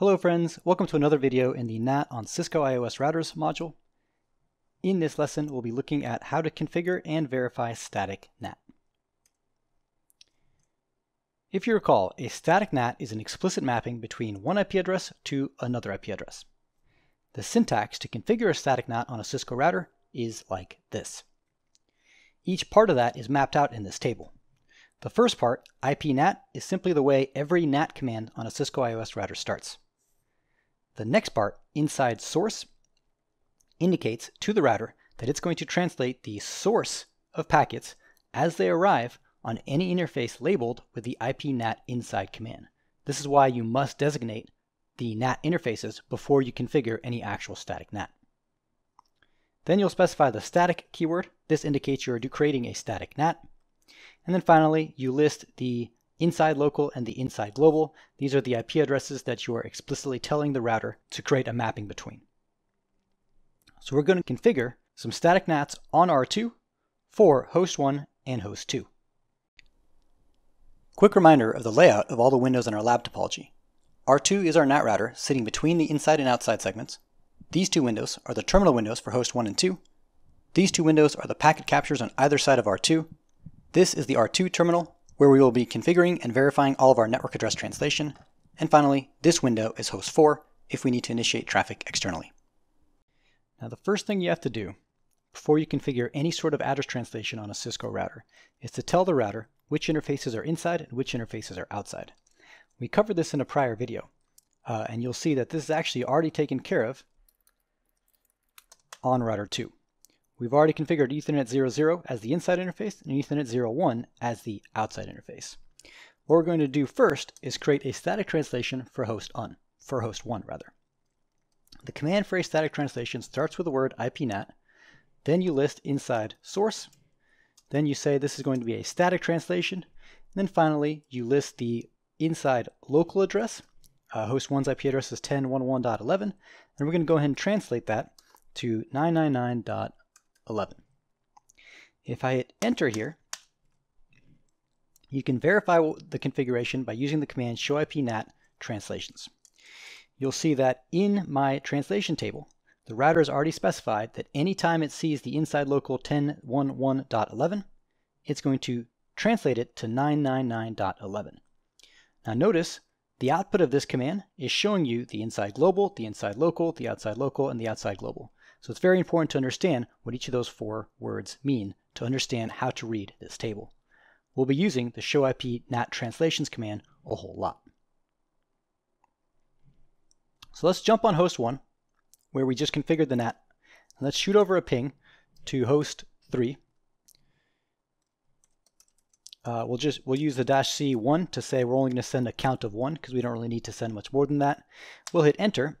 Hello friends, welcome to another video in the NAT on Cisco IOS routers module. In this lesson, we'll be looking at how to configure and verify static NAT. If you recall, a static NAT is an explicit mapping between one IP address to another IP address. The syntax to configure a static NAT on a Cisco router is like this. Each part of that is mapped out in this table. The first part, IPNAT, is simply the way every NAT command on a Cisco IOS router starts. The next part, inside source, indicates to the router that it's going to translate the source of packets as they arrive on any interface labeled with the IPNAT inside command. This is why you must designate the NAT interfaces before you configure any actual static NAT. Then you'll specify the static keyword. This indicates you're creating a static NAT. And then finally, you list the inside local and the inside global. These are the IP addresses that you are explicitly telling the router to create a mapping between. So we're going to configure some static NATs on R2 for host 1 and host 2. Quick reminder of the layout of all the windows in our lab topology. R2 is our NAT router sitting between the inside and outside segments. These two windows are the terminal windows for host 1 and 2. These two windows are the packet captures on either side of R2. This is the R2 terminal where we will be configuring and verifying all of our network address translation. And finally, this window is host 4 if we need to initiate traffic externally. Now the first thing you have to do before you configure any sort of address translation on a Cisco router is to tell the router which interfaces are inside and which interfaces are outside. We covered this in a prior video, uh, and you'll see that this is actually already taken care of on router 2. We've already configured Ethernet 00 as the inside interface and Ethernet 01 as the outside interface. What we're going to do first is create a static translation for host on, for host 1 rather. The command for a static translation starts with the word IPNAT, then you list inside source, then you say this is going to be a static translation, and then finally you list the inside local address. Uh, host 1's IP address is 10.1.1.11, and we're going to go ahead and translate that to 999.11. 11. If I hit enter here, you can verify the configuration by using the command show IPNAT translations. You'll see that in my translation table, the router has already specified that anytime it sees the inside local 10.1.1.11, it's going to translate it to 999.11. Now notice the output of this command is showing you the inside global, the inside local, the outside local, and the outside global. So it's very important to understand what each of those four words mean to understand how to read this table. We'll be using the show IP NAT translations command a whole lot. So let's jump on host 1, where we just configured the NAT. And let's shoot over a ping to host 3. Uh, we'll just we'll use the dash C one to say we're only going to send a count of one because we don't really need to send much more than that. We'll hit enter,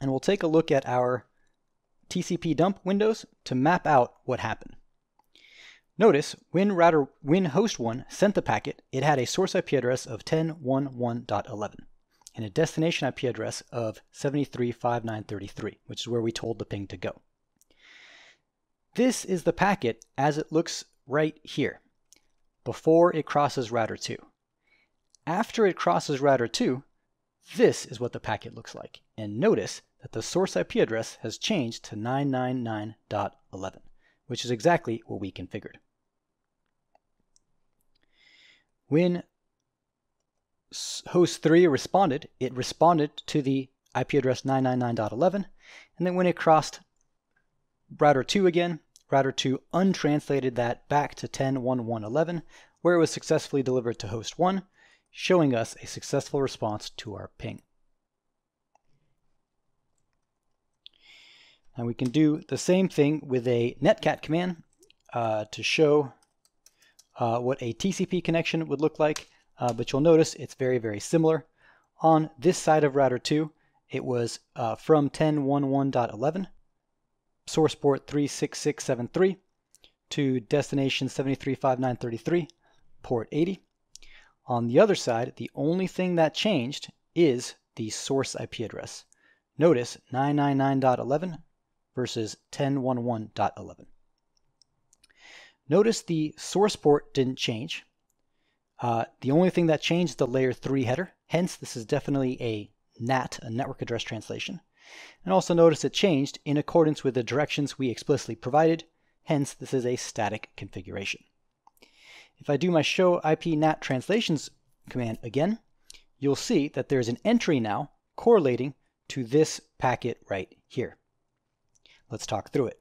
and we'll take a look at our TCP dump windows to map out what happened. Notice when router when host 1 sent the packet, it had a source IP address of 10.1.1.11 and a destination IP address of 73.5933, which is where we told the ping to go. This is the packet as it looks right here, before it crosses router 2. After it crosses router 2, this is what the packet looks like. And notice that the source IP address has changed to 999.11, which is exactly what we configured. When host 3 responded, it responded to the IP address 999.11, and then when it crossed router 2 again, router 2 untranslated that back to 10.1.1.11, where it was successfully delivered to host 1, showing us a successful response to our ping. And we can do the same thing with a netcat command uh, to show uh, what a TCP connection would look like. Uh, but you'll notice it's very, very similar. On this side of router 2, it was uh, from 10.1.1.11, source port 36673 to destination 735933, port 80. On the other side, the only thing that changed is the source IP address. Notice 999.11 versus 1011.11. Notice the source port didn't change. Uh, the only thing that changed is the layer 3 header, hence this is definitely a NAT, a network address translation. And also notice it changed in accordance with the directions we explicitly provided, hence this is a static configuration. If I do my show IP NAT translations command again, you'll see that there's an entry now correlating to this packet right here. Let's talk through it.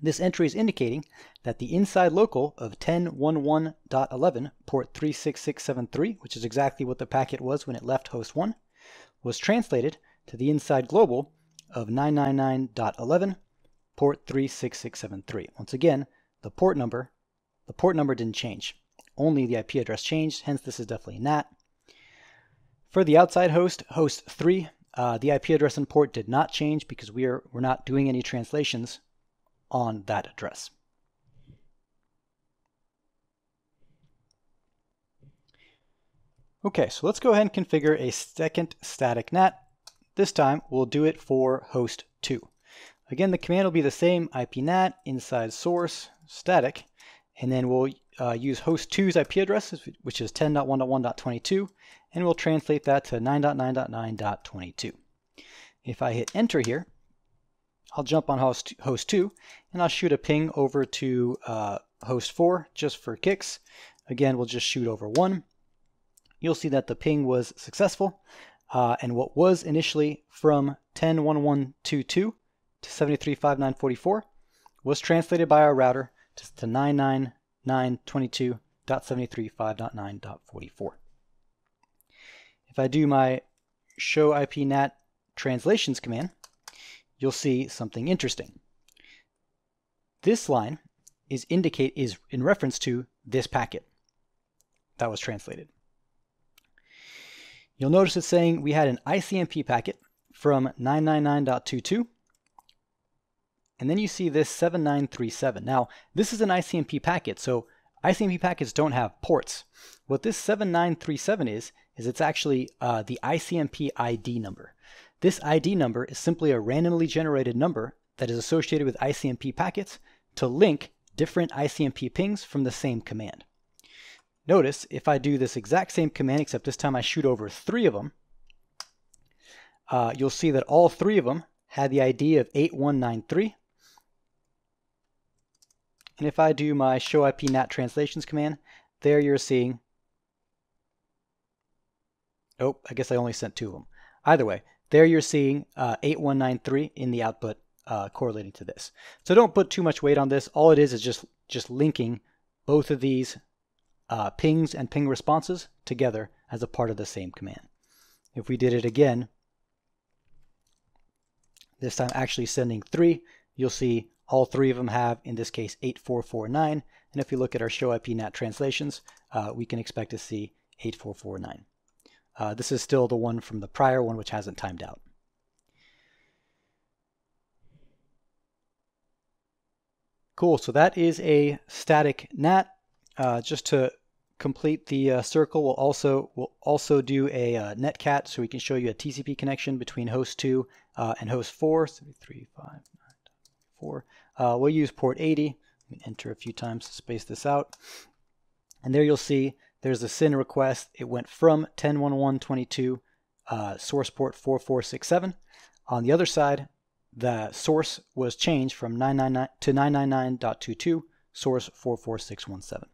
This entry is indicating that the inside local of 10.11.11 port 36673, which is exactly what the packet was when it left host 1, was translated to the inside global of 999.11 port 36673. Once again, the port number, the port number didn't change. Only the IP address changed, hence this is definitely NAT. For the outside host, host 3, uh, the IP address and port did not change because we are, we're not doing any translations on that address. Okay, so let's go ahead and configure a second static NAT. This time we'll do it for host 2. Again, the command will be the same ipnat inside source static, and then we'll uh, use host 2's IP address, which is 10.1.1.22, and we'll translate that to 9.9.9.22. If I hit enter here, I'll jump on host, host 2 and I'll shoot a ping over to uh, host 4 just for kicks. Again, we'll just shoot over 1. You'll see that the ping was successful. Uh, and what was initially from 10.11.22 to 73.59.44 was translated by our router to, to 999.22.73.5.9.44. If I do my show IP NAT translations command, you'll see something interesting. This line is indicate is in reference to this packet that was translated. You'll notice it's saying we had an ICMP packet from 999.22 and then you see this 7937. Now, this is an ICMP packet, so ICMP packets don't have ports. What this 7937 is, is it's actually uh, the ICMP ID number. This ID number is simply a randomly generated number that is associated with ICMP packets to link different ICMP pings from the same command. Notice if I do this exact same command, except this time I shoot over three of them, uh, you'll see that all three of them had the ID of 8193. And if I do my show IP NAT translations command, there you're seeing, oh, I guess I only sent two of them. Either way, there you're seeing uh, 8193 in the output uh, correlating to this. So don't put too much weight on this. All it is is just, just linking both of these uh, pings and ping responses together as a part of the same command. If we did it again, this time actually sending three, you'll see all three of them have, in this case, 8449. And if you look at our show IP NAT translations, uh, we can expect to see 8449. Uh, this is still the one from the prior one, which hasn't timed out. Cool, so that is a static NAT. Uh, just to complete the uh, circle, we'll also we'll also do a uh, netcat, so we can show you a TCP connection between host 2 uh, and host 4. So 3, 5, 9, 4. Uh, we'll use port 80. Enter a few times to space this out. And there you'll see there's a SYN request. It went from 10.11.22 uh, source port 4467. On the other side, the source was changed from 999 to 999.22 source 44617.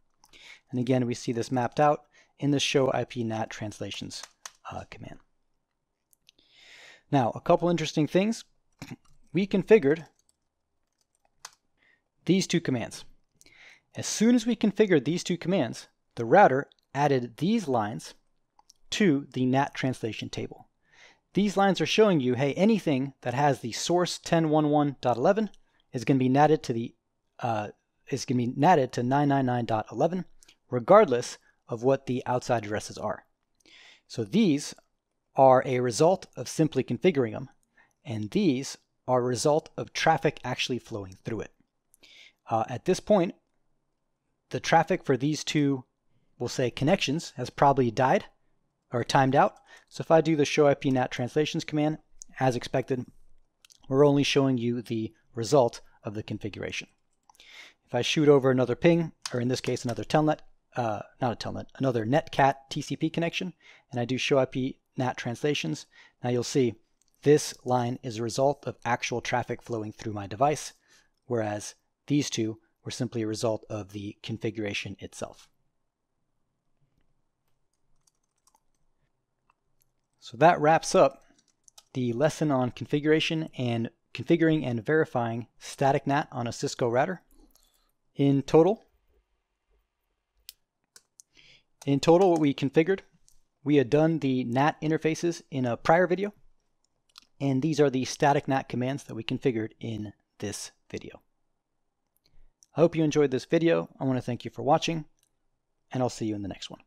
And again, we see this mapped out in the show IP NAT translations uh, command. Now, a couple interesting things. We configured these two commands. As soon as we configured these two commands, the router added these lines to the NAT translation table. These lines are showing you, hey, anything that has the source 10.11.11 is going to be natted to the uh, is going to be natted to 999.11, regardless of what the outside addresses are. So these are a result of simply configuring them, and these are a result of traffic actually flowing through it. Uh, at this point, the traffic for these two we'll say connections has probably died or timed out. So if I do the show IP NAT translations command, as expected, we're only showing you the result of the configuration. If I shoot over another ping, or in this case another telnet, uh, not a telnet, another netcat TCP connection, and I do show IP NAT translations. Now you'll see this line is a result of actual traffic flowing through my device, whereas these two were simply a result of the configuration itself. So that wraps up the lesson on configuration and configuring and verifying static NAT on a Cisco router. In total, in total what we configured, we had done the NAT interfaces in a prior video, and these are the static NAT commands that we configured in this video. I hope you enjoyed this video. I want to thank you for watching, and I'll see you in the next one.